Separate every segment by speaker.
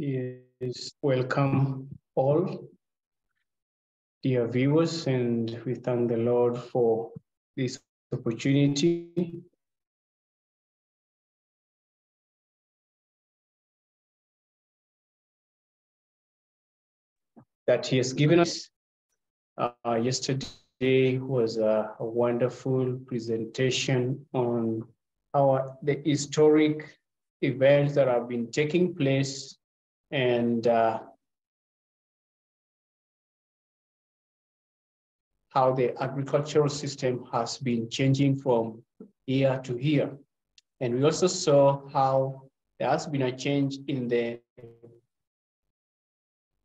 Speaker 1: is welcome all, dear viewers, and we thank the Lord for this opportunity.
Speaker 2: That he has given us.
Speaker 1: Uh, yesterday was a, a wonderful presentation on our the historic events that have been taking place
Speaker 2: and uh,
Speaker 1: how the agricultural system has been changing from year to year. And we also saw how there has been a change in the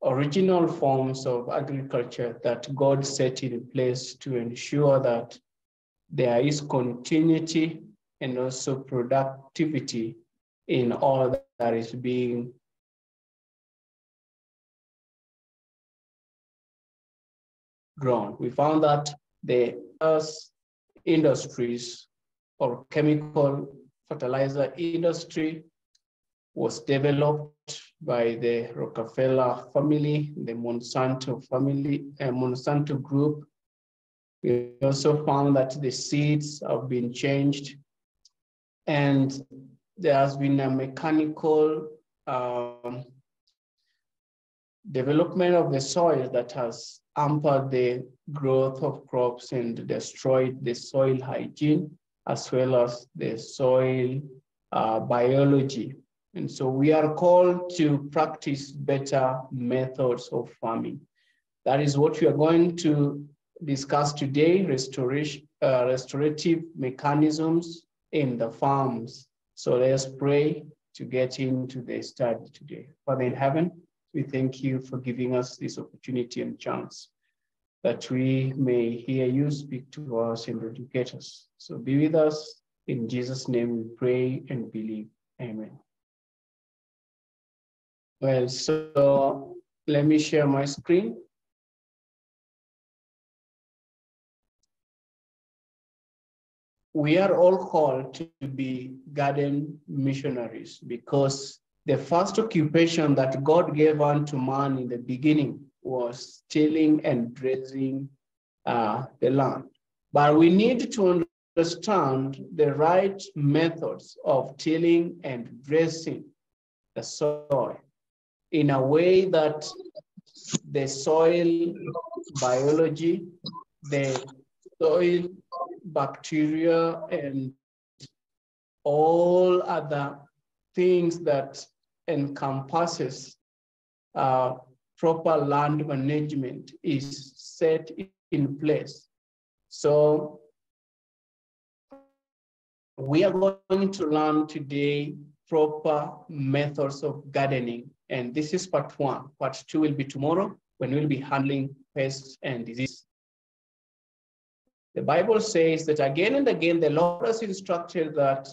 Speaker 1: original forms of agriculture that God set in place to ensure that there is continuity and also productivity in all that is being ground. We found that the earth industries or chemical fertilizer industry was developed by the Rockefeller family, the Monsanto family, uh, Monsanto group. We also found that the seeds have been changed and there has been a mechanical um, development of the soil that has hampered the growth of crops and destroyed the soil hygiene as well as the soil uh, biology. And so we are called to practice better methods of farming. That is what we are going to discuss today, restoration, uh, restorative mechanisms in the farms. So let's pray to get into the study today. Father in heaven, we thank you for giving us this opportunity and chance that we may hear you speak to us and educate us. So be with us. In Jesus' name we pray and believe. Amen.
Speaker 2: Well, so let me share my screen. We are all called
Speaker 1: to be garden missionaries because the first occupation that God gave unto man in the beginning was tilling and dressing uh, the land. But we need to understand the right methods of tilling and dressing the soil in a way that the soil biology, the soil bacteria, and all other things that encompasses uh, proper land management is set in place. So we are going to learn today proper methods of gardening. And this is part one. Part two will be tomorrow when we'll be handling pests and disease. The Bible says that again and again, the Lord has instructed that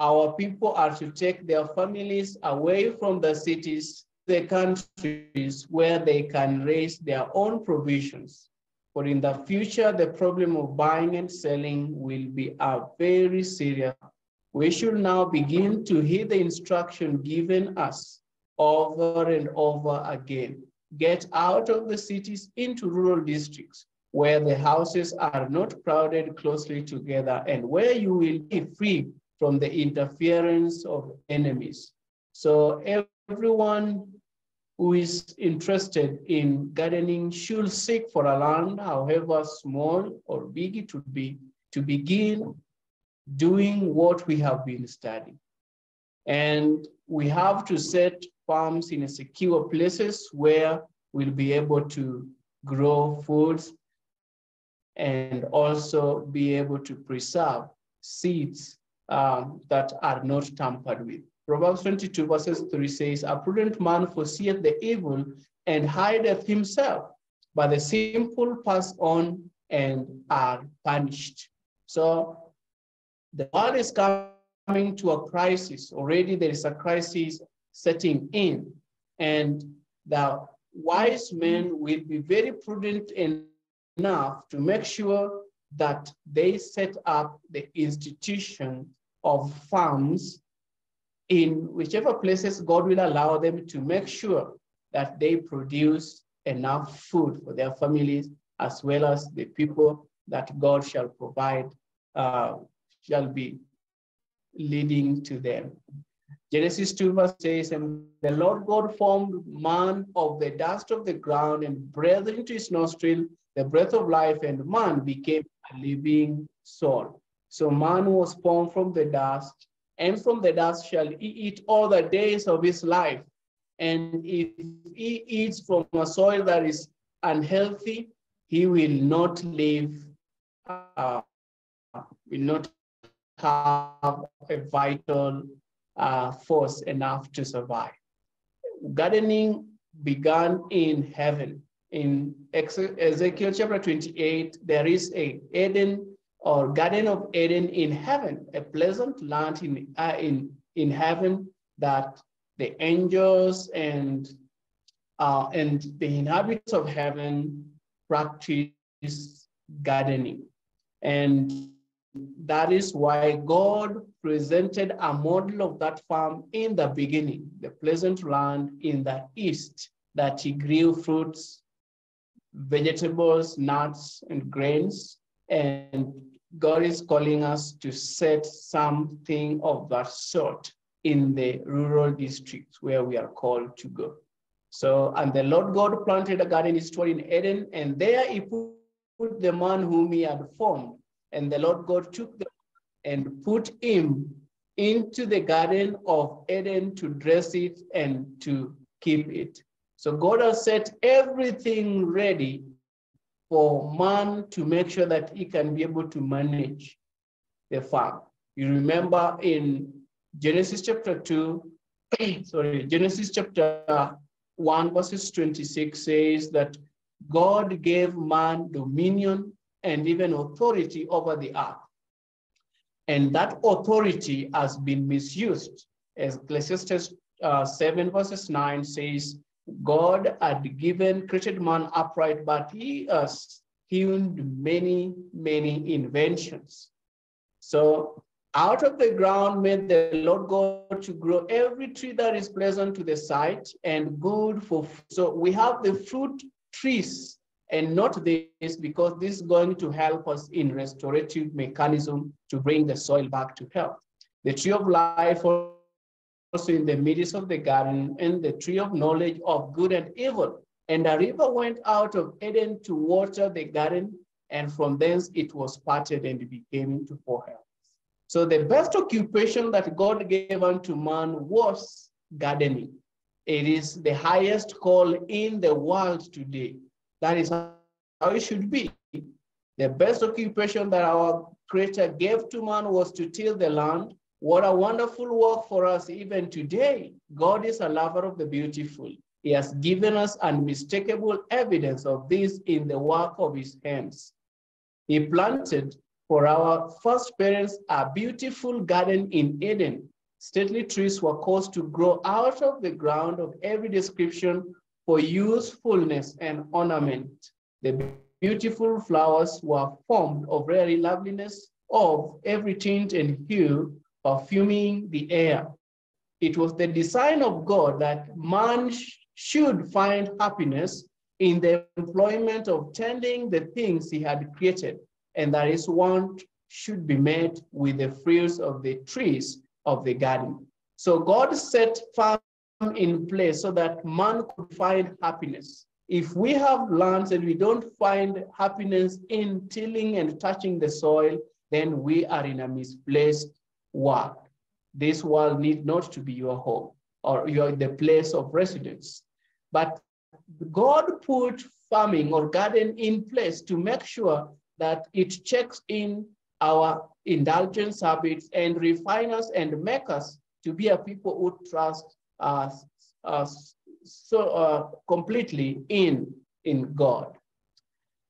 Speaker 1: our people are to take their families away from the cities, the countries where they can raise their own provisions. For in the future, the problem of buying and selling will be a very serious. We should now begin to heed the instruction given us over and over again. Get out of the cities into rural districts where the houses are not crowded closely together and where you will be free from the interference of enemies. So everyone who is interested in gardening should seek for a land, however small or big it would be, to begin doing what we have been studying. And we have to set farms in secure places where we'll be able to grow foods and also be able to preserve seeds um, that are not tampered with. Proverbs 22 verses 3 says, A prudent man foreseeth the evil and hideth himself, but the simple pass on and are punished. So the world is coming to a crisis. Already there is a crisis setting in, and the wise men will be very prudent enough to make sure that they set up the institution of farms in whichever places God will allow them to make sure that they produce enough food for their families as well as the people that God shall provide, uh, shall be leading to them. Genesis 2 verse says, And the Lord God formed man of the dust of the ground and breathed into his nostril the breath of life and man became a living soul. So man was born from the dust, and from the dust shall he eat all the days of his life. And if he eats from a soil that is unhealthy, he will not live, uh, will not have a vital uh, force enough to survive. Gardening began in heaven in Ezekiel chapter 28, there is a Eden or Garden of Eden in heaven, a pleasant land in, uh, in, in heaven that the angels and, uh, and the inhabitants of heaven practice gardening. And that is why God presented a model of that farm in the beginning, the pleasant land in the east, that he grew fruits vegetables, nuts, and grains. And God is calling us to set something of that sort in the rural districts where we are called to go. So, and the Lord God planted a garden store in Eden, and there he put the man whom he had formed. And the Lord God took the and put him into the garden of Eden to dress it and to keep it. So God has set everything ready for man to make sure that he can be able to manage the farm. You remember in Genesis chapter 2, sorry, Genesis chapter 1, verses 26 says that God gave man dominion and even authority over the earth. And that authority has been misused. As Ecclesiastes uh, 7, verses 9 says, God had given, created man upright, but he has hewn many, many inventions. So out of the ground made the Lord God to grow every tree that is pleasant to the sight and good for food. So we have the fruit trees and not this because this is going to help us in restorative mechanism to bring the soil back to health. The tree of life also, in the midst of the garden and the tree of knowledge of good and evil. And a river went out of Eden to water the garden, and from thence it was parted and became into four hells. So the best occupation that God gave unto man was gardening. It is the highest call in the world today. That is how it should be. The best occupation that our Creator gave to man was to till the land, what a wonderful work for us even today. God is a lover of the beautiful. He has given us unmistakable evidence of this in the work of his hands. He planted for our first parents a beautiful garden in Eden. Stately trees were caused to grow out of the ground of every description for usefulness and ornament. The beautiful flowers were formed of rare loveliness of every tint and hue perfuming the air. It was the design of God that man sh should find happiness in the employment of tending the things he had created, and that his want should be met with the fruits of the trees of the garden. So God set farm in place so that man could find happiness. If we have lands and we don't find happiness in tilling and touching the soil, then we are in a misplaced work. This world need not to be your home or your the place of residence. But God put farming or garden in place to make sure that it checks in our indulgence habits and refine us and make us to be a people who trust us, us so uh, completely in in God.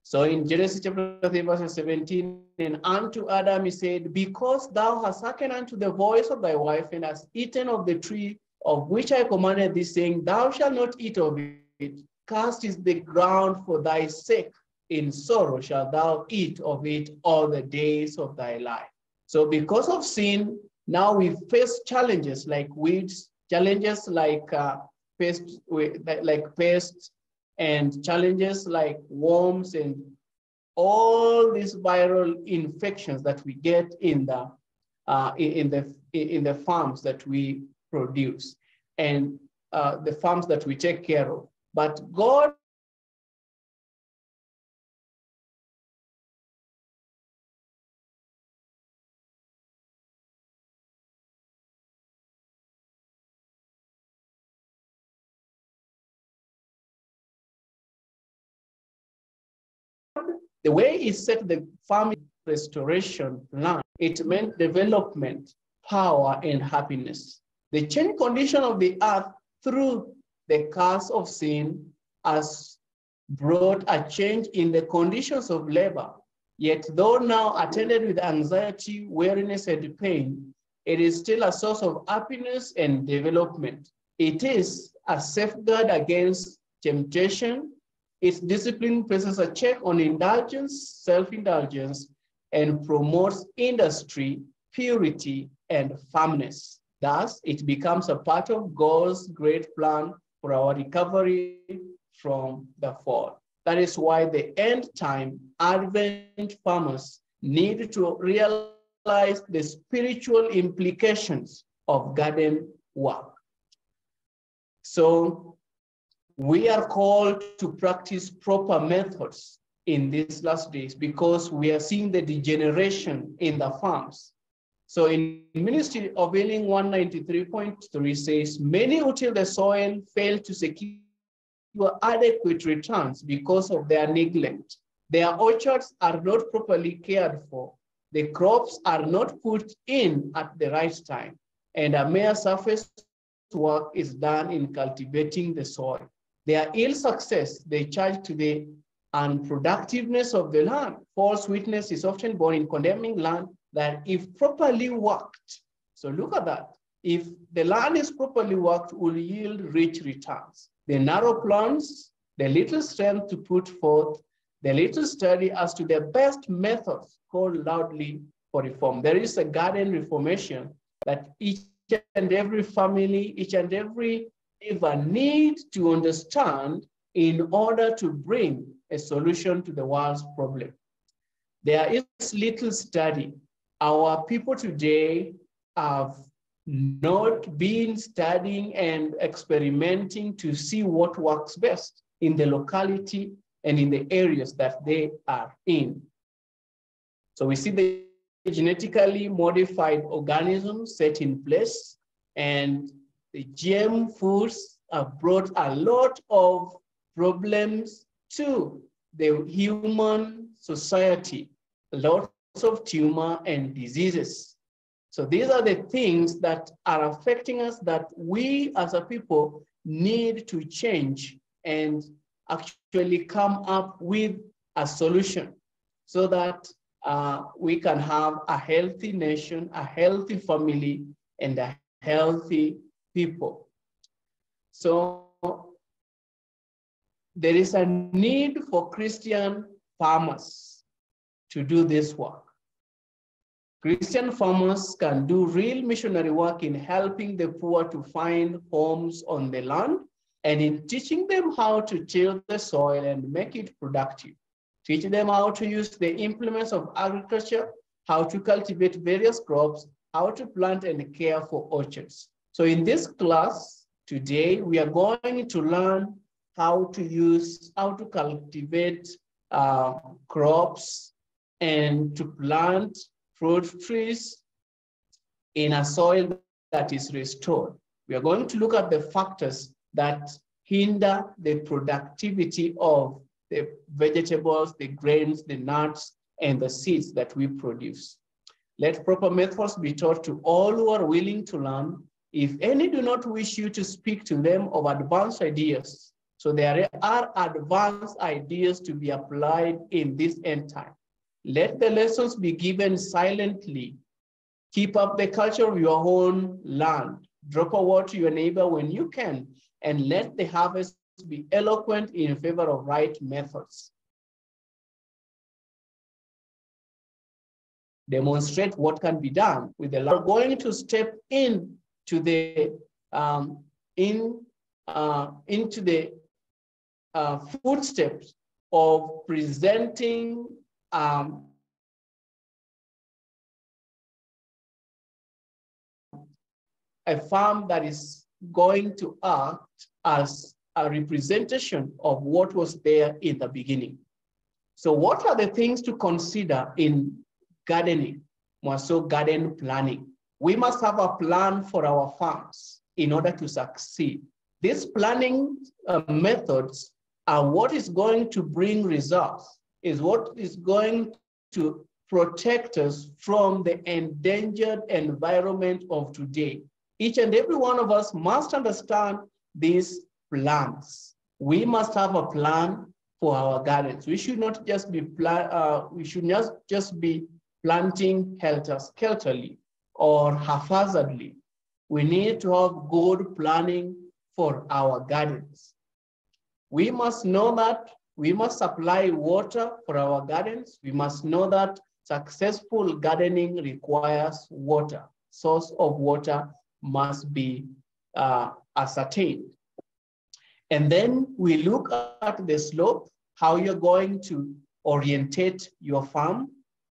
Speaker 1: So in Genesis chapter 3, verse 17, and unto Adam he said, Because thou hast hearkened unto the voice of thy wife, and hast eaten of the tree of which I commanded thee, saying, Thou shalt not eat of it. Cast is the ground for thy sake. In sorrow shalt thou eat of it all the days of thy life. So because of sin, now we face challenges like weeds, challenges like uh, pests, like pests, and challenges like worms and all these viral infections that we get in the uh, in the in the farms that we produce and uh, the farms that we take care of. But God it set the family restoration plan, it meant development, power, and happiness. The changed condition of the earth through the curse of sin has brought a change in the conditions of labor. Yet, though now attended with anxiety, weariness, and pain, it is still a source of happiness and development. It is a safeguard against temptation its discipline places a check on indulgence, self-indulgence, and promotes industry, purity, and firmness. Thus, it becomes a part of God's great plan for our recovery from the fall. That is why the end time Advent farmers need to realize the spiritual implications of garden work. So we are called to practice proper methods in these last days because we are seeing the degeneration in the farms. So in Ministry of Healing 193.3 says, many who till the soil fail to secure adequate returns because of their neglect. Their orchards are not properly cared for. The crops are not put in at the right time and a mere surface work is done in cultivating the soil. Their ill success they charge to the unproductiveness of the land. False witness is often born in condemning land that if properly worked, so look at that. If the land is properly worked, will yield rich returns. The narrow plans, the little strength to put forth, the little study as to the best methods called loudly for reform. There is a garden reformation that each and every family, each and every believer need to understand in order to bring a solution to the world's problem. There is little study. Our people today have not been studying and experimenting to see what works best in the locality and in the areas that they are in. So we see the genetically modified organisms set in place and the GM foods have brought a lot of problems to the human society, lots of tumor and diseases. So these are the things that are affecting us that we as a people need to change and actually come up with a solution so that uh, we can have a healthy nation, a healthy family, and a healthy people. So there is a need for Christian farmers to do this work. Christian farmers can do real missionary work in helping the poor to find homes on the land and in teaching them how to till the soil and make it productive. Teach them how to use the implements of agriculture, how to cultivate various crops, how to plant and care for orchards. So in this class today, we are going to learn how to use, how to cultivate uh, crops and to plant fruit trees in a soil that is restored. We are going to look at the factors that hinder the productivity of the vegetables, the grains, the nuts, and the seeds that we produce. Let proper methods be taught to all who are willing to learn if any do not wish you to speak to them of advanced ideas, so there are advanced ideas to be applied in this end time. Let the lessons be given silently. Keep up the culture of your own land. Drop a word to your neighbor when you can, and let the harvest be eloquent in favor of right methods. Demonstrate what can be done with the Lord. We're going to step in to the um, in uh, into the uh, footsteps of presenting um, a farm that is going to act as a representation of what was there in the beginning. So what are the things to consider in gardening, more so garden planning? we must have a plan for our farms in order to succeed. These planning uh, methods are what is going to bring results, is what is going to protect us from the endangered environment of today. Each and every one of us must understand these plans. We must have a plan for our gardens. We should not just be uh, we should not just be planting helter-skelterly or haphazardly. We need to have good planning for our gardens. We must know that we must supply water for our gardens. We must know that successful gardening requires water. Source of water must be uh, ascertained. And then we look at the slope, how you're going to orientate your farm.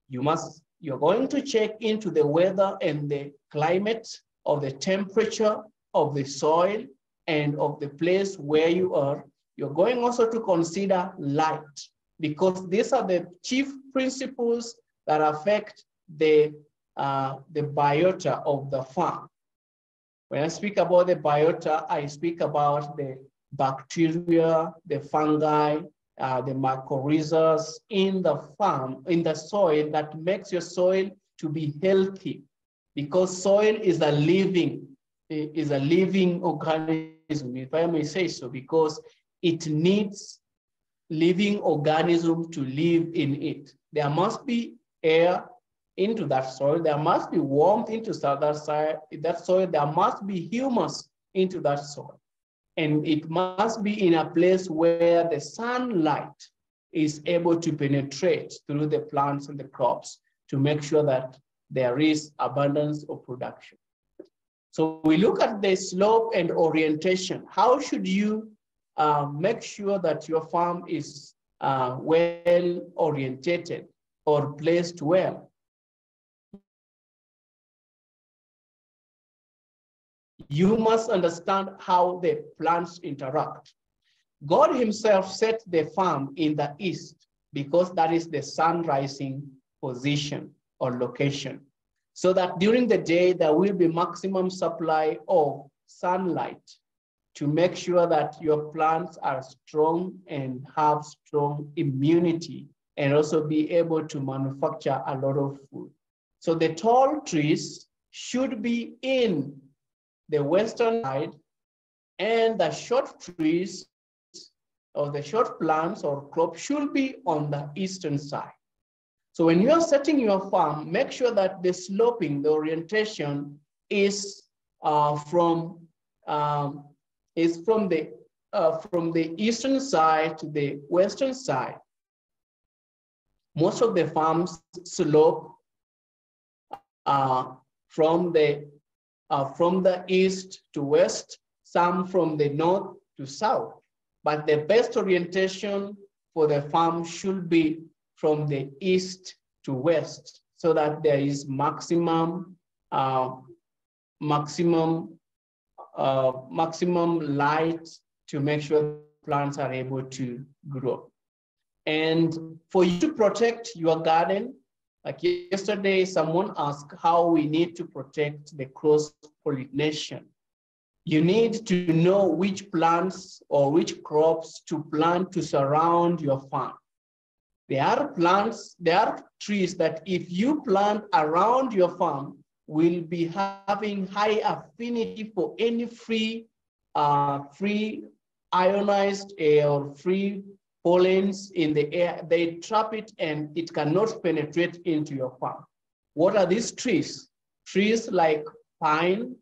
Speaker 1: You must you're going to check into the weather and the climate of the temperature of the soil and of the place where you are. You're going also to consider light because these are the chief principles that affect the, uh, the biota of the farm. When I speak about the biota, I speak about the bacteria, the fungi, uh, the mycorrhizas in the farm, in the soil that makes your soil to be healthy because soil is a living, is a living organism, if I may say so, because it needs living organism to live in it. There must be air into that soil. There must be warmth into that soil. There must be humus into that soil and it must be in a place where the sunlight is able to penetrate through the plants and the crops to make sure that there is abundance of production. So we look at the slope and orientation. How should you uh, make sure that your farm is uh, well orientated or placed well? you must understand how the plants interact. God himself set the farm in the east because that is the sun rising position or location. So that during the day, there will be maximum supply of sunlight to make sure that your plants are strong and have strong immunity and also be able to manufacture a lot of food. So the tall trees should be in the western side, and the short trees or the short plants or crop should be on the eastern side. So when you are setting your farm, make sure that the sloping, the orientation is uh, from um, is from the uh, from the eastern side to the western side. Most of the farms slope uh, from the uh, from the east to west, some from the north to south. But the best orientation for the farm should be from the east to west so that there is maximum uh, maximum uh, maximum light to make sure plants are able to grow. And for you to protect your garden, like yesterday, someone asked how we need to protect the cross-pollination. You need to know which plants or which crops to plant to surround your farm. There are plants, there are trees that if you plant around your farm, will be having high affinity for any free, uh, free ionized or free pollens in the air, they trap it and it cannot penetrate into your farm. What are these trees? Trees like pine,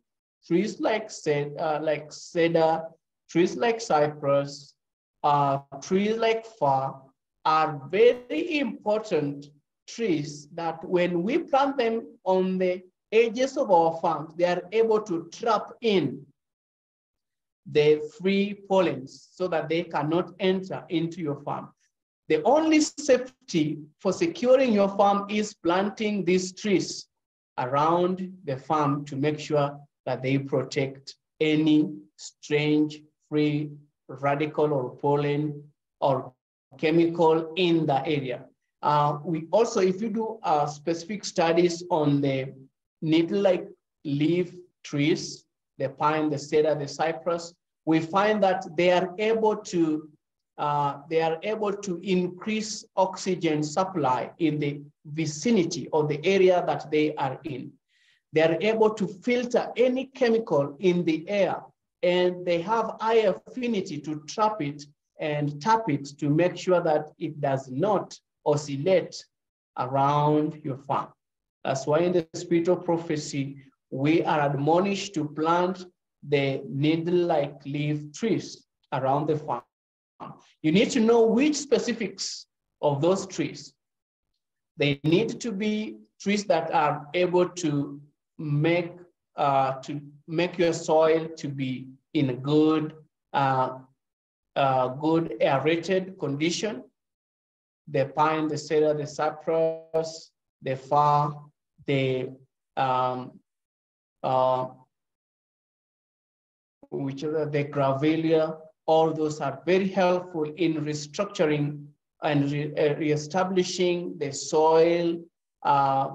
Speaker 1: trees like, ced uh, like cedar, trees like cypress, uh, trees like fir are very important trees that when we plant them on the edges of our farms, they are able to trap in the free pollens so that they cannot enter into your farm. The only safety for securing your farm is planting these trees around the farm to make sure that they protect any strange free radical or pollen or chemical in the area. Uh, we also, if you do uh, specific studies on the needle-like leaf trees, the pine, the cedar, the cypress, we find that they are able to uh, they are able to increase oxygen supply in the vicinity or the area that they are in. They are able to filter any chemical in the air and they have high affinity to trap it and tap it to make sure that it does not oscillate around your farm. That's why in the spirit of prophecy, we are admonished to plant the needle-like leaf trees around the farm. You need to know which specifics of those trees. They need to be trees that are able to make uh, to make your soil to be in good uh, uh, good aerated condition. The pine, the cedar, the cypress, the fir, the um, uh, which are the grevillea? all those are very helpful in restructuring and re uh, reestablishing the soil, uh,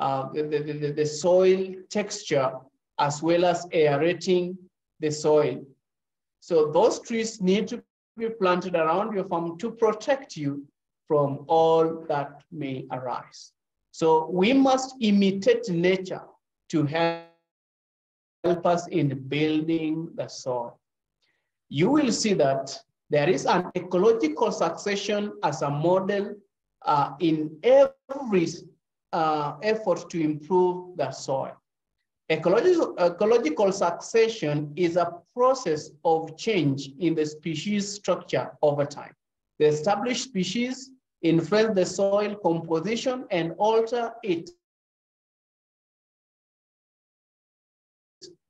Speaker 1: uh, the, the, the, the soil texture, as well as aerating the soil. So those trees need to be planted around your farm to protect you from all that may arise. So we must imitate nature to help help us in building the soil. You will see that there is an ecological succession as a model uh, in every uh, effort to improve the soil. Ecological, ecological succession is a process of change in the species structure over time. The established species influence the soil composition and alter it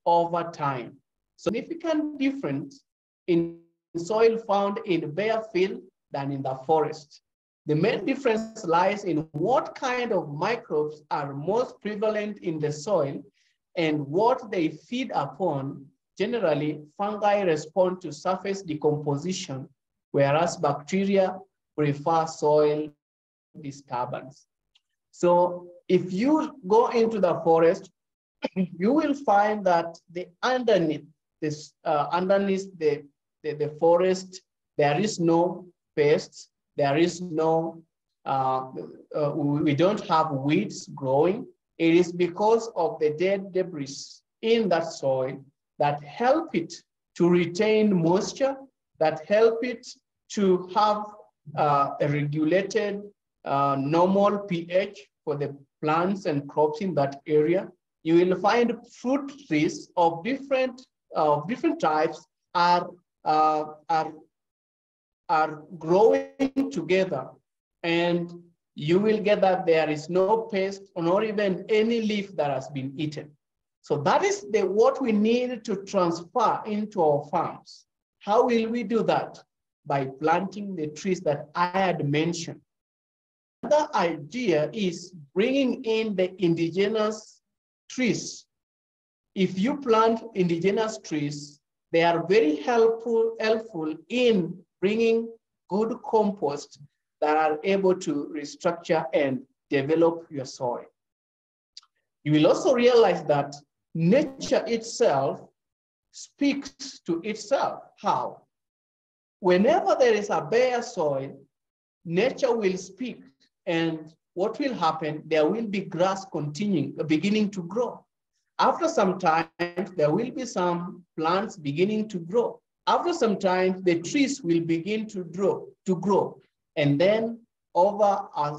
Speaker 1: over time. Significant difference in soil found in bare field than in the forest. The main difference lies in what kind of microbes are most prevalent in the soil and what they feed upon. Generally, fungi respond to surface decomposition, whereas bacteria prefer soil disturbance. So if you go into the forest, you will find that the underneath this uh, underneath the, the, the forest there is no pests there is no uh, uh, we don't have weeds growing it is because of the dead debris in that soil that help it to retain moisture that help it to have uh, a regulated uh, normal ph for the plants and crops in that area you will find fruit trees of different uh, of different types are uh, are are growing together and you will get that there is no pest or not even any leaf that has been eaten so that is the what we need to transfer into our farms how will we do that by planting the trees that i had mentioned the idea is bringing in the indigenous trees. If you plant indigenous trees, they are very helpful, helpful in bringing good compost that are able to restructure and develop your soil. You will also realize that nature itself speaks to itself. How? Whenever there is a bare soil, nature will speak and what will happen? There will be grass continuing, beginning to grow. After some time, there will be some plants beginning to grow. After some time, the trees will begin to grow, to grow. And then over a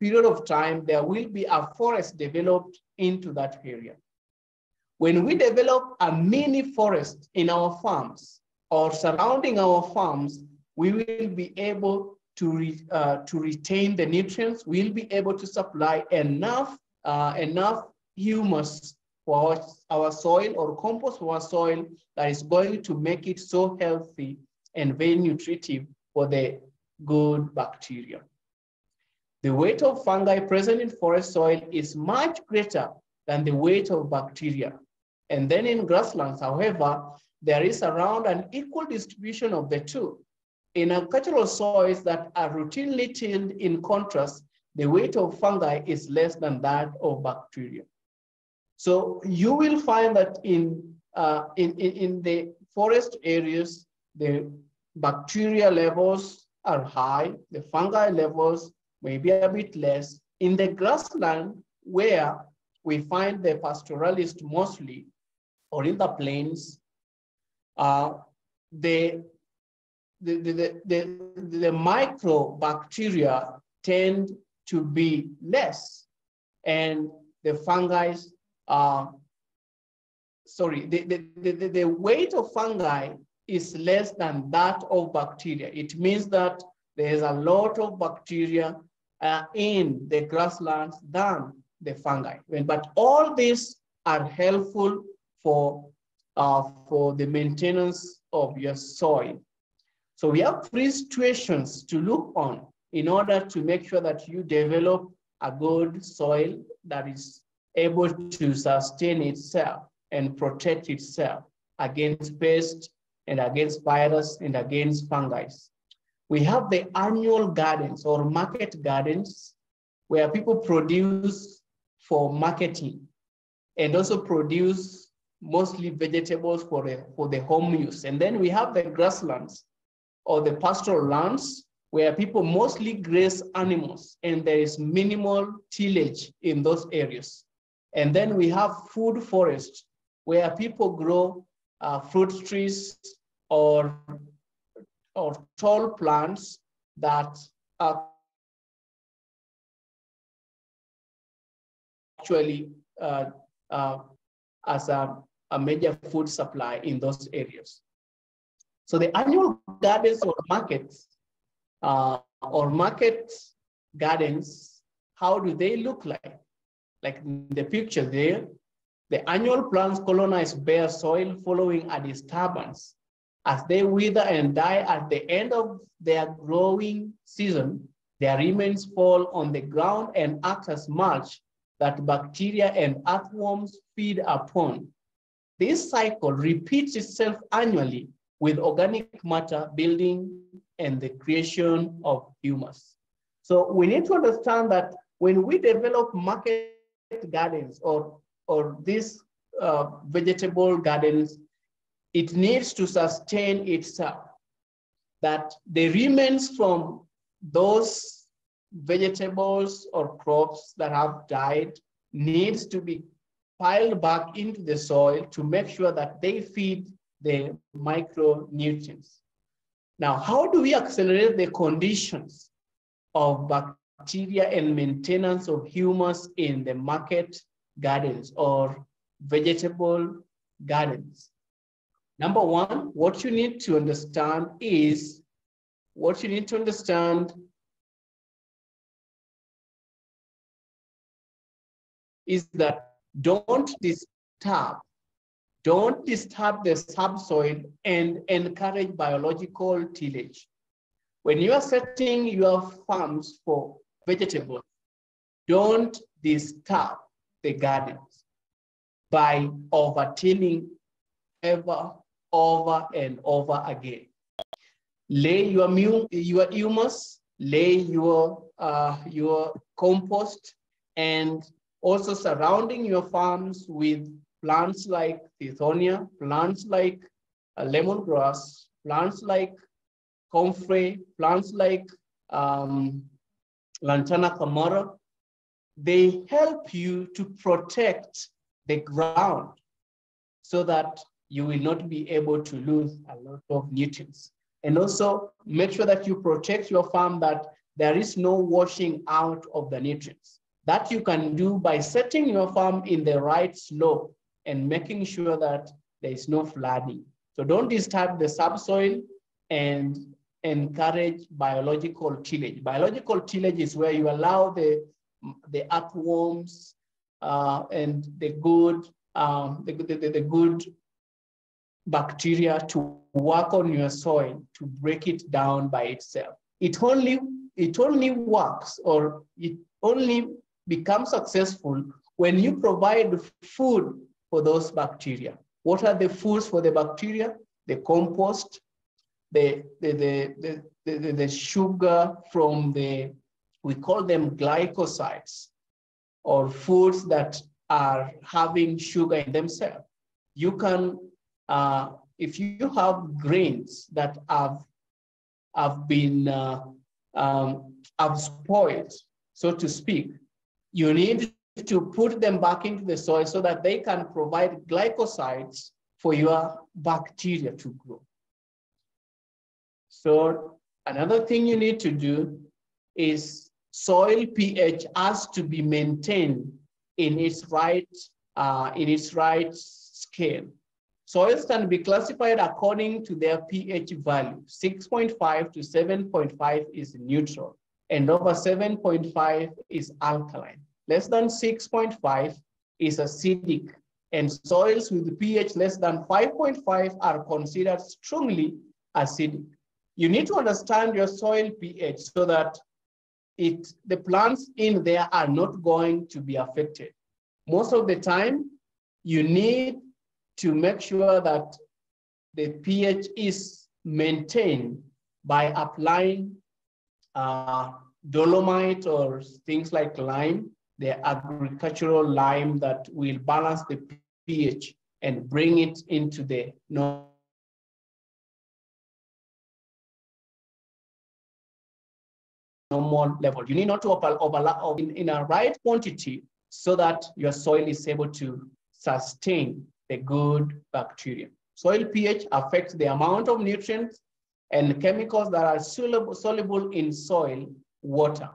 Speaker 1: period of time, there will be a forest developed into that area. When we develop a mini forest in our farms or surrounding our farms, we will be able to, re, uh, to retain the nutrients, we'll be able to supply enough, uh, enough humus for our, our soil or compost for our soil that is going to make it so healthy and very nutritive for the good bacteria. The weight of fungi present in forest soil is much greater than the weight of bacteria. And then in grasslands, however, there is around an equal distribution of the two. In agricultural soils that are routinely tilled in contrast, the weight of fungi is less than that of bacteria. So you will find that in, uh, in, in, in the forest areas, the bacteria levels are high, the fungi levels may be a bit less. In the grassland where we find the pastoralist mostly, or in the plains, uh, the the, the, the, the, microbacteria tend to be less and the fungi are, sorry, the, the, the, the weight of fungi is less than that of bacteria. It means that there is a lot of bacteria uh, in the grasslands than the fungi. But all these are helpful for, uh, for the maintenance of your soil. So we have three situations to look on in order to make sure that you develop a good soil that is able to sustain itself and protect itself against pests and against virus and against fungi. We have the annual gardens or market gardens where people produce for marketing and also produce mostly vegetables for the, for the home use. And then we have the grasslands or the pastoral lands where people mostly graze animals and there is minimal tillage in those areas. And then we have food forests where people grow uh, fruit trees or, or tall plants that are
Speaker 2: actually uh, uh,
Speaker 1: as a, a major food supply in those areas. So the annual gardens or markets uh, or market gardens, how do they look like? Like the picture there, the annual plants colonize bare soil following a disturbance. As they wither and die at the end of their growing season, their remains fall on the ground and act as mulch that bacteria and earthworms feed upon. This cycle repeats itself annually with organic matter building and the creation of humus. So we need to understand that when we develop market gardens or, or these uh, vegetable gardens, it needs to sustain itself. That the remains from those vegetables or crops that have died needs to be piled back into the soil to make sure that they feed the micronutrients. Now, how do we accelerate the conditions of bacteria and maintenance of humus in the market gardens or vegetable gardens? Number one, what you need to understand is what you need to understand is that don't disturb don't disturb the subsoil and encourage biological tillage. When you are setting your farms for vegetables, don't disturb the gardens by overtilling ever over and over again. Lay your, your humus, lay your, uh, your compost, and also surrounding your farms with plants like Tithonia, plants like uh, lemongrass, plants like comfrey, plants like um, Lantana camara, they help you to protect the ground so that you will not be able to lose a lot of nutrients. And also make sure that you protect your farm that there is no washing out of the nutrients. That you can do by setting your farm in the right slope and making sure that there is no flooding. So don't disturb the subsoil and encourage biological tillage. Biological tillage is where you allow the, the earthworms uh, and the good, um, the, the, the good bacteria to work on your soil to break it down by itself. It only, it only works or it only becomes successful when you provide food for those bacteria. What are the foods for the bacteria? The compost, the, the, the, the, the, the sugar from the, we call them glycosides, or foods that are having sugar in themselves. You can, uh, if you have grains that have, have been uh, um, have spoiled, so to speak, you need to put them back into the soil so that they can provide glycosides for your bacteria to grow. So another thing you need to do is soil pH has to be maintained in its right, uh, in its right scale. Soils can be classified according to their pH value. 6.5 to 7.5 is neutral and over 7.5 is alkaline less than 6.5 is acidic and soils with pH less than 5.5 are considered strongly acidic. You need to understand your soil pH so that it, the plants in there are not going to be affected. Most of the time, you need to make sure that the pH is maintained by applying uh, dolomite or things like lime the agricultural lime that will balance the pH and bring it into the normal level. You need not to overlap in, in a right quantity so that your soil is able to sustain the good bacteria. Soil pH affects the amount of nutrients and chemicals that are soluble, soluble in soil water.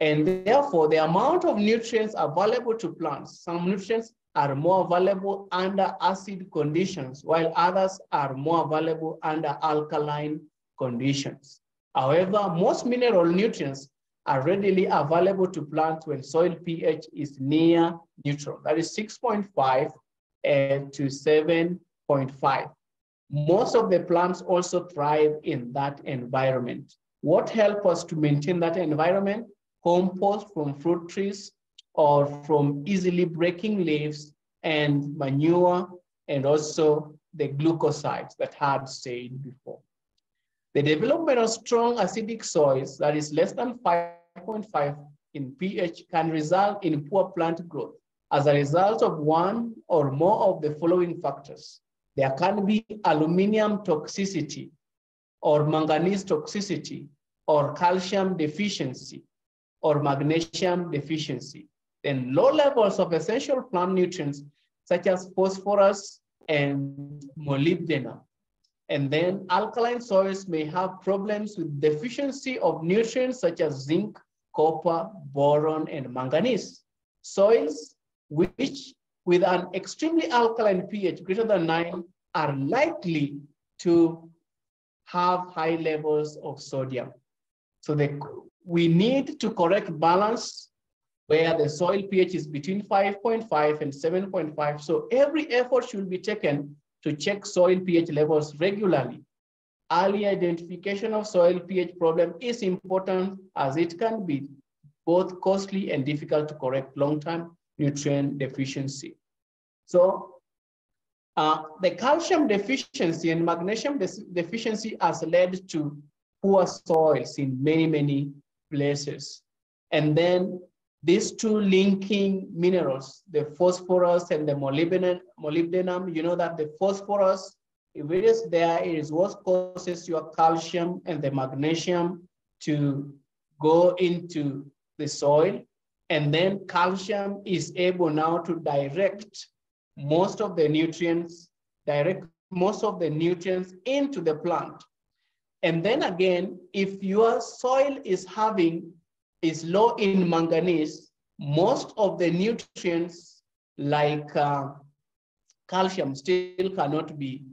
Speaker 1: And therefore, the amount of nutrients available to plants, some nutrients are more available under acid conditions, while others are more available under alkaline conditions. However, most mineral nutrients are readily available to plants when soil pH is near neutral, that is 6.5 uh, to 7.5. Most of the plants also thrive in that environment. What helps us to maintain that environment? compost from fruit trees or from easily breaking leaves and manure and also the glucosides that had stayed before. The development of strong acidic soils that is less than 5.5 in pH can result in poor plant growth as a result of one or more of the following factors. There can be aluminum toxicity or manganese toxicity or calcium deficiency or magnesium deficiency. Then low levels of essential plant nutrients such as phosphorus and molybdenum. And then alkaline soils may have problems with deficiency of nutrients such as zinc, copper, boron, and manganese. Soils which with an extremely alkaline pH greater than nine are likely to have high levels of sodium. So the we need to correct balance where the soil pH is between 5.5 and 7.5. So every effort should be taken to check soil pH levels regularly. Early identification of soil pH problem is important as it can be both costly and difficult to correct long-term nutrient deficiency. So uh, the calcium deficiency and magnesium deficiency has led to poor soils in many, many places. And then these two linking minerals, the phosphorus and the molybdenum, you know that the phosphorus, if it is there, it is what causes your calcium and the magnesium to go into the soil. And then calcium is able now to direct most of the nutrients, direct most of the nutrients into the plant. And then again, if your soil is having, is low in manganese, most of the nutrients like uh, calcium still cannot be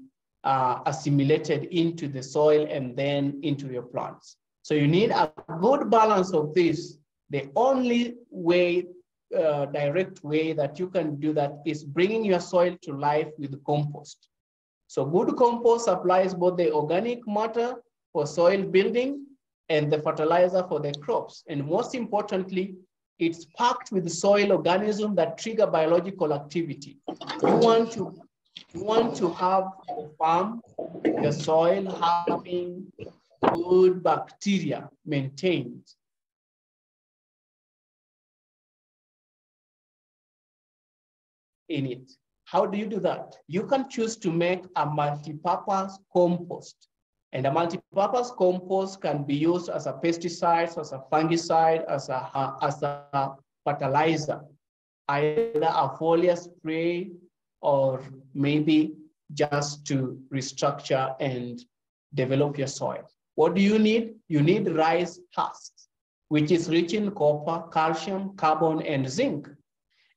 Speaker 1: uh, assimilated into the soil and then into your plants. So you need a good balance of this. The only way, uh, direct way that you can do that is bringing your soil to life with compost. So good compost supplies both the organic matter for soil building and the fertilizer for the crops. And most importantly, it's packed with soil organisms that trigger biological activity. You want to, you want to have the farm, the soil having good bacteria maintained.
Speaker 2: in it. How do you do
Speaker 1: that? You can choose to make a multi-purpose compost and a multipurpose compost can be used as a pesticide, as a fungicide, as a, as a fertilizer, either a foliar spray or maybe just to restructure and develop your soil. What do you need? You need rice husks, which is rich in copper, calcium, carbon, and zinc.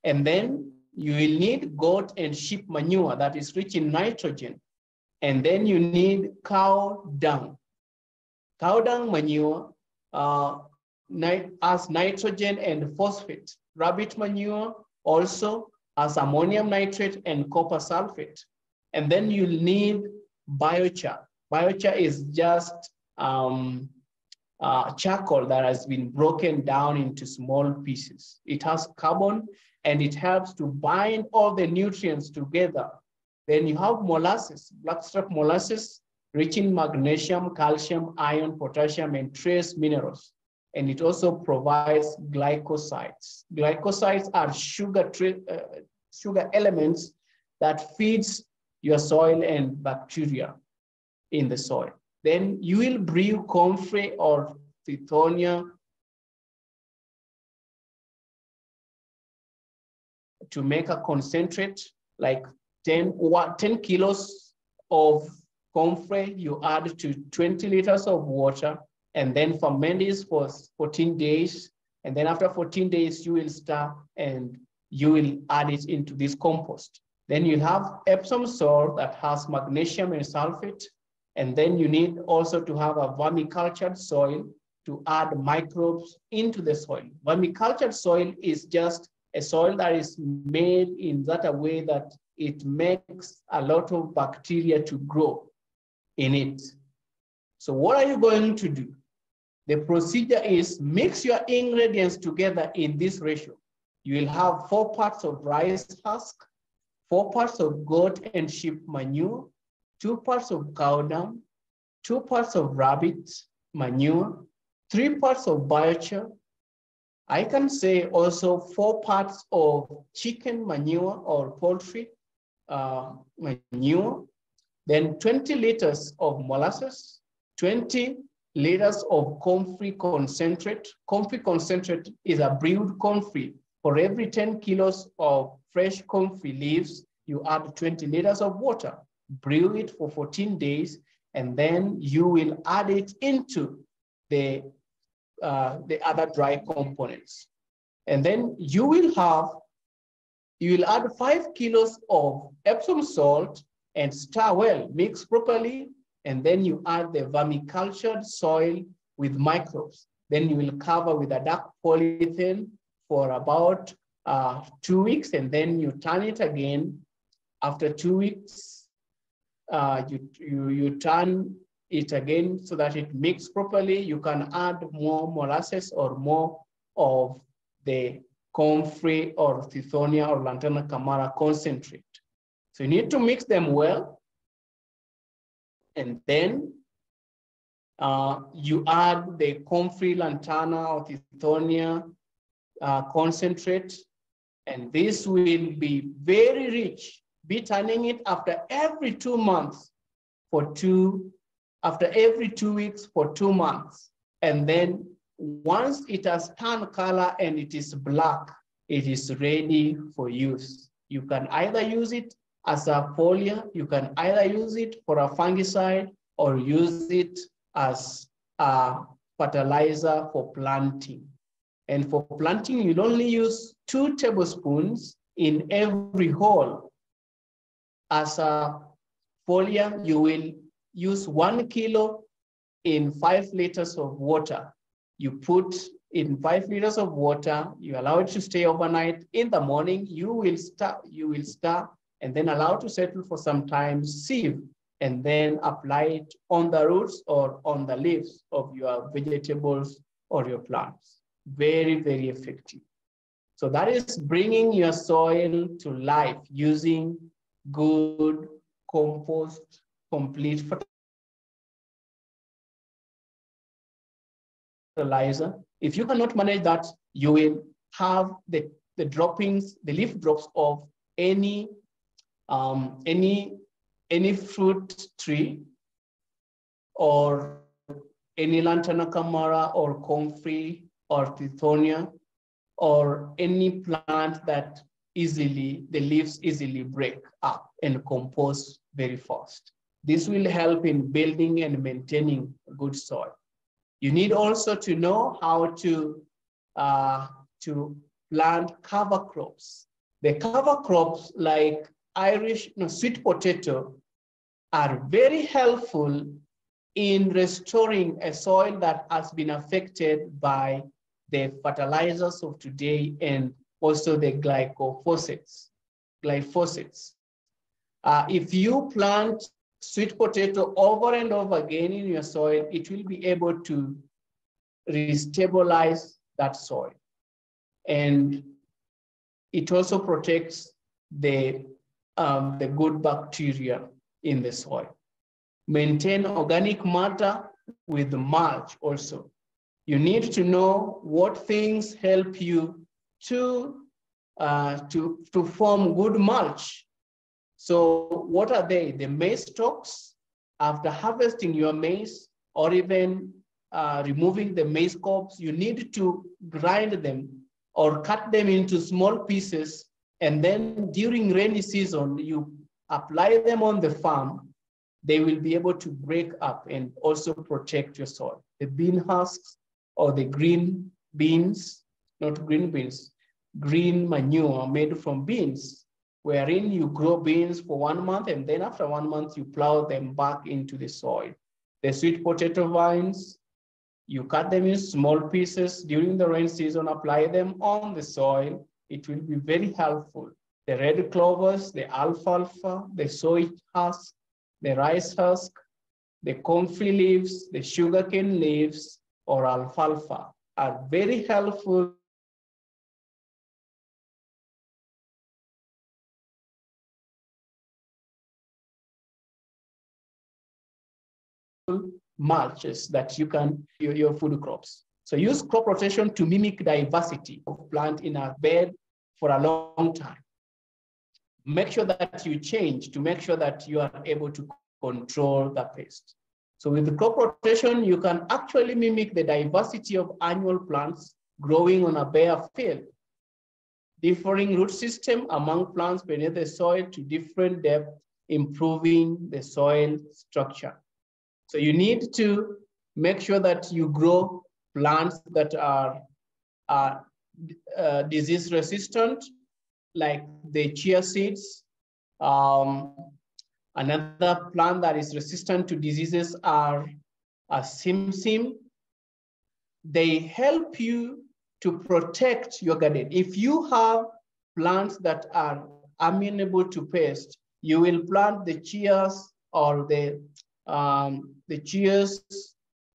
Speaker 1: And then you will need goat and sheep manure that is rich in nitrogen, and then you need cow dung. Cow dung manure uh, has nitrogen and phosphate. Rabbit manure also has ammonium nitrate and copper sulfate. And then you need biochar. Biochar is just um, uh, charcoal that has been broken down into small pieces. It has carbon and it helps to bind all the nutrients together then you have molasses, blackstrap molasses, rich in magnesium, calcium, iron, potassium, and trace minerals. And it also provides glycosides. Glycosides are sugar, uh, sugar elements that feeds your soil and bacteria in the soil. Then you will brew comfrey or tithonia to make a concentrate like 10, what, 10 kilos of comfrey, you add to 20 liters of water, and then ferment this for 14 days. And then after 14 days, you will stir and you will add it into this compost. Then you have Epsom salt that has magnesium and sulfate. And then you need also to have a vermicultured soil to add microbes into the soil. Vermicultured soil is just a soil that is made in that a way that it makes a lot of bacteria to grow in it. So what are you going to do? The procedure is mix your ingredients together in this ratio. You will have four parts of rice husk, four parts of goat and sheep manure, two parts of cow dung, two parts of rabbit manure, three parts of biochar. I can say also four parts of chicken manure or poultry, uh, manure, then 20 liters of molasses, 20 liters of comfrey concentrate. Comfrey concentrate is a brewed comfrey. For every 10 kilos of fresh comfrey leaves, you add 20 liters of water, brew it for 14 days, and then you will add it into the, uh, the other dry components. And then you will have you will add 5 kilos of Epsom salt and stir well, mix properly, and then you add the vermicultured soil with microbes. Then you will cover with a dark polythene for about uh, two weeks, and then you turn it again. After two weeks, uh, you, you, you turn it again so that it mixes properly. You can add more molasses or more of the comfrey or Tithonia or Lantana camara concentrate. So you need to mix them well. And then uh, you add the comfrey, lantana, or tithonia uh, concentrate, and this will be very rich. Be turning it after every two months for two, after every two weeks for two months, and then once it has turned color and it is black, it is ready for use. You can either use it as a foliar, you can either use it for a fungicide or use it as a fertilizer for planting. And for planting, you'll only use two tablespoons in every hole. As a foliar, you will use one kilo in five liters of water you put in five liters of water, you allow it to stay overnight. In the morning, you will start. you will start and then allow to settle for some time, sieve, and then apply it on the roots or on the leaves of your vegetables or your plants. Very, very effective. So that is bringing your soil to life using good compost, complete fertilizer. If you cannot manage that, you will have the, the droppings, the leaf drops of any, um, any, any fruit tree or any Lantana camara or comfrey or tithonia or any plant that easily, the leaves easily break up and compose very fast. This will help in building and maintaining good soil. You need also to know how to, uh, to plant cover crops. The cover crops like Irish no, sweet potato are very helpful in restoring a soil that has been affected by the fertilizers of today and also the glycophosates, glyphosates. Uh, if you plant sweet potato over and over again in your soil, it will be able to restabilize that soil. And it also protects the, um, the good bacteria in the soil. Maintain organic matter with mulch also. You need to know what things help you to, uh, to, to form good mulch so what are they? The maize stalks. After harvesting your maize or even uh, removing the maize cobs, you need to grind them or cut them into small pieces. And then during rainy season, you apply them on the farm. They will be able to break up and also protect your soil. The bean husks or the green beans, not green beans, green manure made from beans wherein you grow beans for one month and then after one month you plow them back into the soil. The sweet potato vines, you cut them in small pieces during the rain season, apply them on the soil. It will be very helpful. The red clovers, the alfalfa, the soy husk, the rice husk, the comfrey leaves, the sugarcane leaves, or alfalfa are very helpful
Speaker 2: mulches
Speaker 1: that you can, your, your food crops. So use crop rotation to mimic diversity of plant in a bed for a long time. Make sure that you change to make sure that you are able to control the pest. So with the crop rotation, you can actually mimic the diversity of annual plants growing on a bare field. Differing root system among plants beneath the soil to different depth, improving the soil structure. So you need to make sure that you grow plants that are, are uh, disease resistant, like the chia seeds. Um, another plant that is resistant to diseases are, a uh, simsim. They help you to protect your garden. If you have plants that are amenable to pests, you will plant the chias or the um, the cheers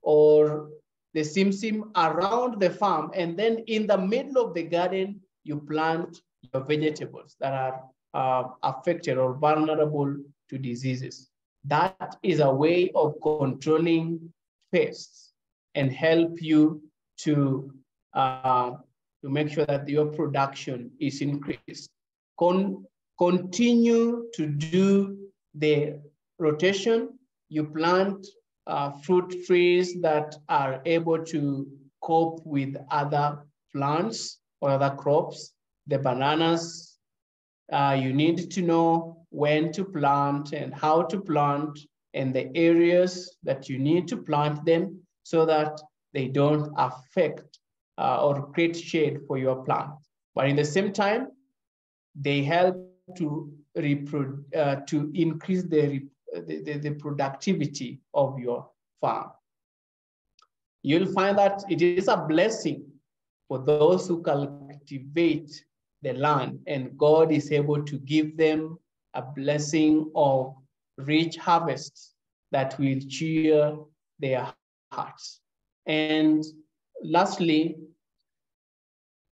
Speaker 1: or the simsim around the farm. And then in the middle of the garden, you plant your vegetables that are uh, affected or vulnerable to diseases. That is a way of controlling pests and help you to, uh, to make sure that your production is increased. Con continue to do the rotation you plant uh, fruit trees that are able to cope with other plants or other crops. The bananas, uh, you need to know when to plant and how to plant and the areas that you need to plant them so that they don't affect uh, or create shade for your plant. But in the same time, they help to, uh, to increase the the, the, the productivity of your farm. You'll find that it is a blessing for those who cultivate the land, and God is able to give them a blessing of rich harvests that will cheer their hearts. And lastly,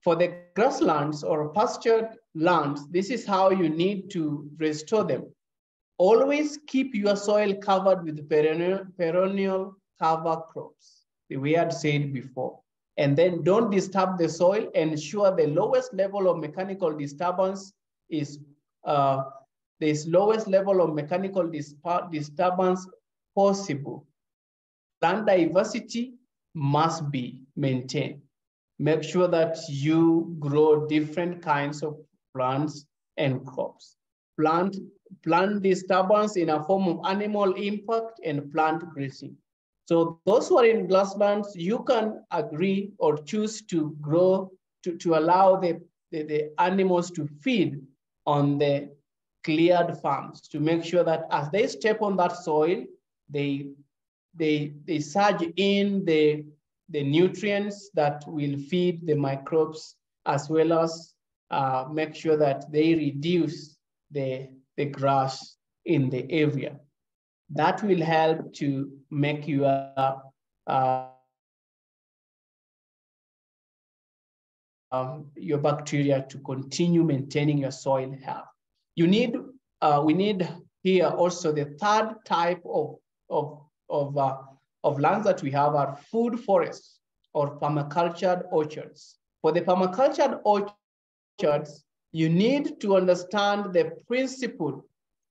Speaker 1: for the grasslands or pastured lands, this is how you need to restore them. Always keep your soil covered with perennial, perennial cover crops. We had said before. And then don't disturb the soil. Ensure the lowest level of mechanical disturbance is uh, the lowest level of mechanical disturbance possible. Plant diversity must be maintained. Make sure that you grow different kinds of plants and crops. Plant plant disturbance in a form of animal impact and plant grazing. So those who are in grasslands, you can agree or choose to grow, to, to allow the, the, the animals to feed on the cleared farms to make sure that as they step on that soil, they, they, they surge in the, the nutrients that will feed the microbes as well as uh, make sure that they reduce the the grass in the area. That will help to make your
Speaker 2: uh, um, your
Speaker 1: bacteria to continue maintaining your soil health. You need, uh, we need here also the third type of, of, of, uh, of lands that we have are food forests or permacultured orchards. For the permacultured orchards, you need to understand the principle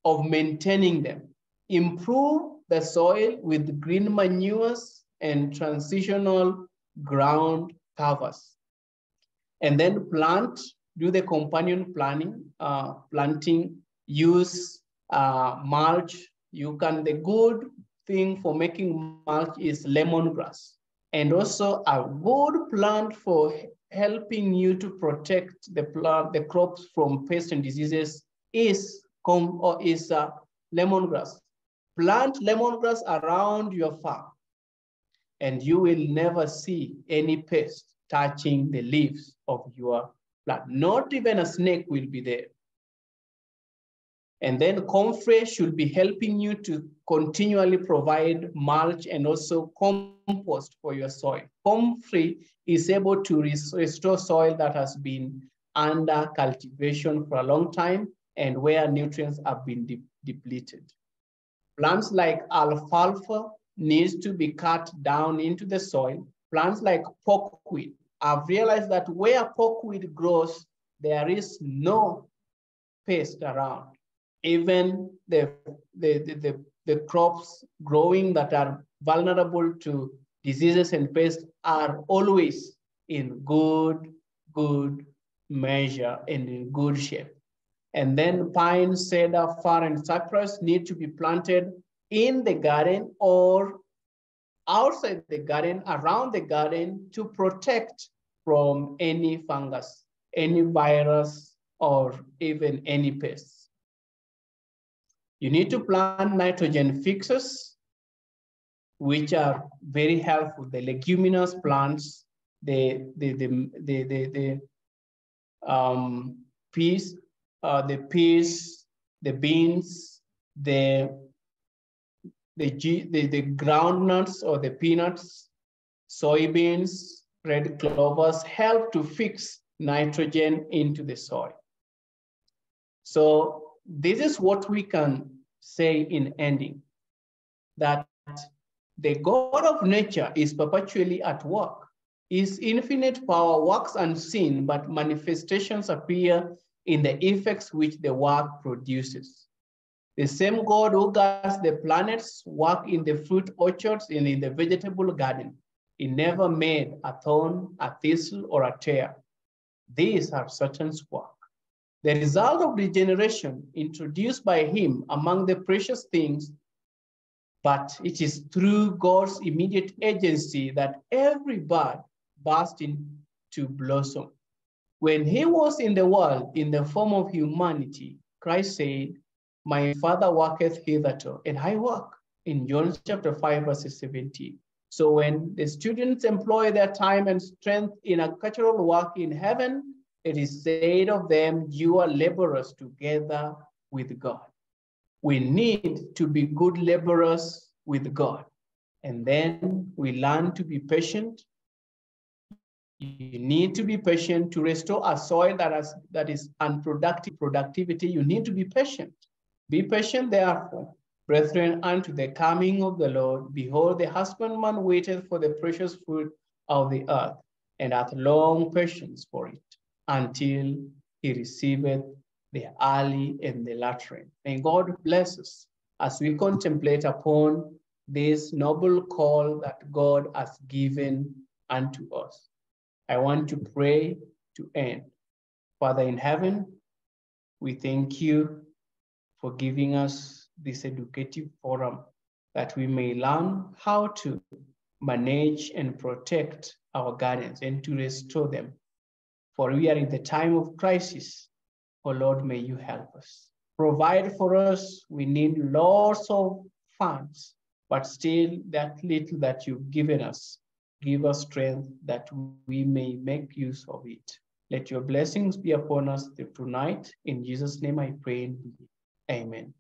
Speaker 1: of maintaining them. Improve the soil with green manures and transitional ground covers. And then plant, do the companion planting. uh, planting, use uh, mulch. You can, the good thing for making mulch is lemongrass. And also a good plant for helping you to protect the plant, the crops from pests and diseases is com or is uh, lemongrass. Plant lemongrass around your farm, and you will never see any pest touching the leaves of your plant. Not even a snake will be there. And then comfrey should be helping you to continually provide mulch and also compost for your soil comfrey is able to restore soil that has been under cultivation for a long time and where nutrients have been de depleted. Plants like alfalfa needs to be cut down into the soil. Plants like porkweed, I've realized that where porkweed grows, there is no pest around. Even the, the, the, the, the crops growing that are vulnerable to diseases and pests are always in good, good measure and in good shape. And then pine, cedar, fir, and cypress need to be planted in the garden or outside the garden, around the garden to protect from any fungus, any virus, or even any pests. You need to plant nitrogen fixes which are very helpful, the leguminous plants, the, the, the, the, the, the um, peas, uh, the peas, the beans, the, the, the, the groundnuts or the peanuts, soybeans, red clovers help to fix nitrogen into the soil. So this is what we can say in ending, that the God of nature is perpetually at work. His infinite power works unseen, but manifestations appear in the effects which the work produces. The same God who guards the planets work in the fruit orchards and in the vegetable garden. He never made a thorn, a thistle, or a tear. These are Satan's work. The result of regeneration introduced by him among the precious things but it is through God's immediate agency that every bud burst into blossom. When he was in the world in the form of humanity, Christ said, My Father worketh hitherto, and I work, in John chapter 5, verse 17. So when the students employ their time and strength in agricultural work in heaven, it is said of them, You are laborers together with God. We need to be good laborers with God. And then we learn to be patient. You need to be patient to restore a soil that, has, that is unproductive productivity. You need to be patient. Be patient, therefore, brethren, unto the coming of the Lord. Behold, the husbandman waited for the precious fruit of the earth, and hath long patience for it, until he receiveth the early and the latter rain. May God bless us as we contemplate upon this noble call that God has given unto us. I want to pray to end. Father in heaven, we thank you for giving us this educative forum that we may learn how to manage and protect our gardens and to restore them. For we are in the time of crisis Oh Lord, may you help us. Provide for us. We need lots of funds, but still that little that you've given us, give us strength that we may make use of it. Let your blessings be upon us tonight. In Jesus' name I pray. Amen.